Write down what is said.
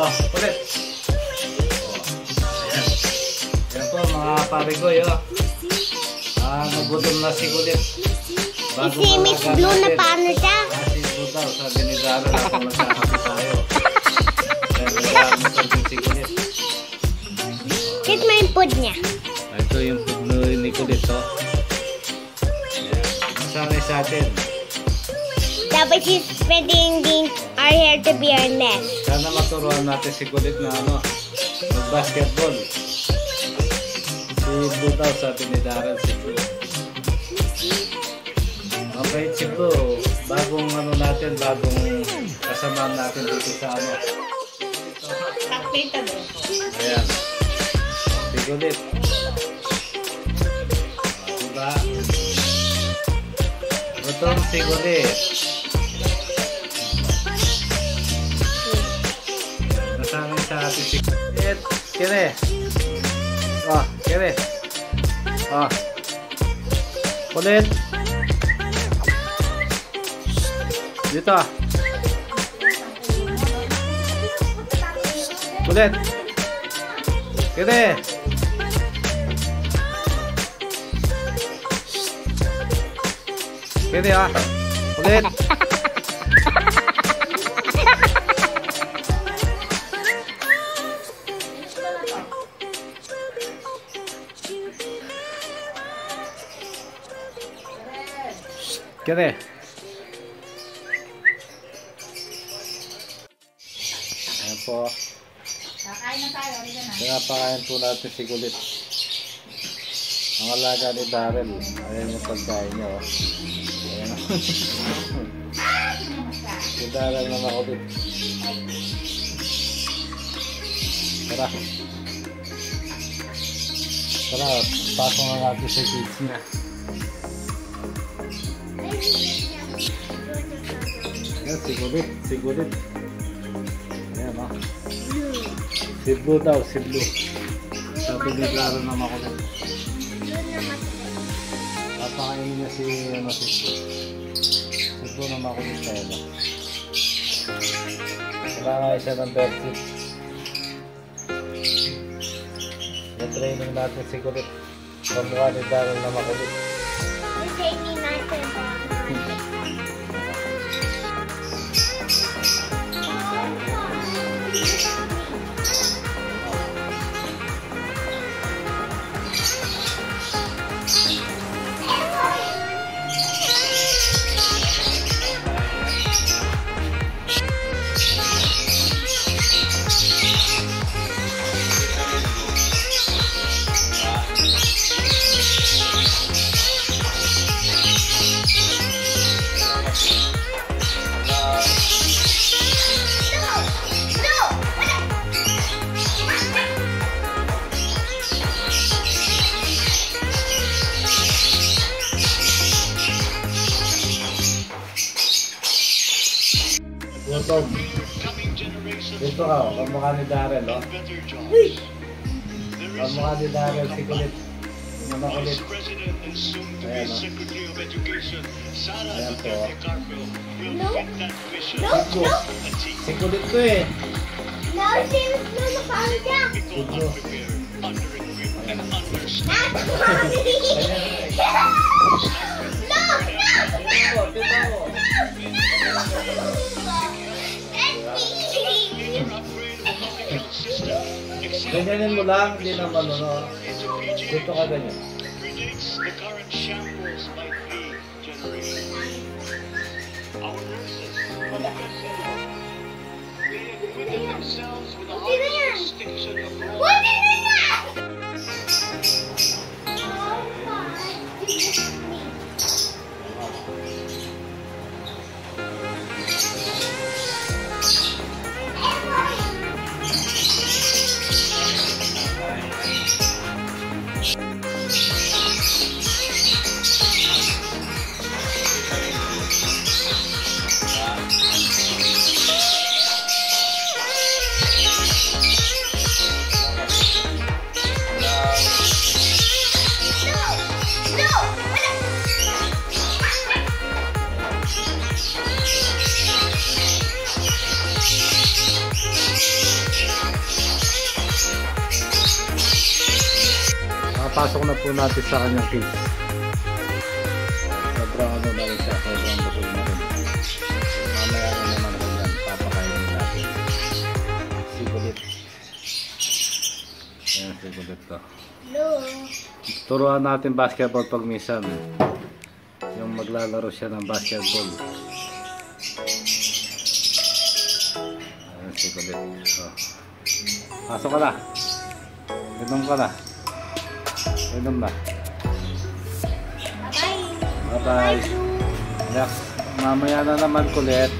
Oh, ulit. Oh, ayan. Ayan po mga parigoy. Oh. Ah, nagutom na si Kulit. Si Miss Blue na paano siya? Ah, si Blue daw. Sabi ni na Kit may food niya. Ah, ito yung food ni Kulit. Oh. Ayan. Sa atin. Dapat is pwedeng din our hair to be our nest. Sana maturuan natin si Kulit na ano, mag-basketball. Si Blue daw, sabi ni Daryl, si Blue. Okay, si Blue, bagong ano natin, bagong kasama natin dito sa ano. Ayan. Si Kulit. Diba? Gutom si Kulit. Si Kulit. Kire. Oh, kire. Oh. Kulit. Dito. Kulit. Kire. Kire ah. Kulit. Kire. Ayan po. Kakain na tayo, halika na. Pinapakain po natin si Kulit. Ang alaga ni Darrell. Ayan yung pagkain niya. Oh. Ayan. si Darrell na makulit. Tara. Tara, pasok na natin sa kids niya. Ayan, si Kulit. Si Kulit. Ayan, oh. Si daw, si Blue. Sabi ni Clara na makulit. Papakainin niya si, ano, si Blue. Si Blue na makulit tayo ba? Wala nga isa ng bedsheet. Na-training natin si Kulit. Kamukha ni Daryl na makulit. Training Gutom. Dito ka, oh. kamukha ni Daryl, oh. Kamukha ni Daryl, si Kulit. Na makulit. Ayan, oh. Ayan po, oh. No? No? Si Blue. Si Kulit ko eh. No, si paano siya? Si Blue. That's Ganyanin mo lang, hindi naman ano. Dito ka ganyan. predates the Papasok na po natin sa kanyang cage. Sobrang ano na rin siya, sobrang busog na rin. Mamaya na naman po yan, papakainin natin. Sigulit. Ayan, sigulit to. Hello. Turuan natin basketball pag minsan. Yung maglalaro siya ng basketball. Ayan, sigulit. So, pasok ka na. Inom ka na. Inom na. Bye-bye. Bye-bye. Next, mamaya na naman kulit.